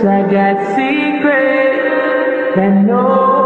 I got secrets that no.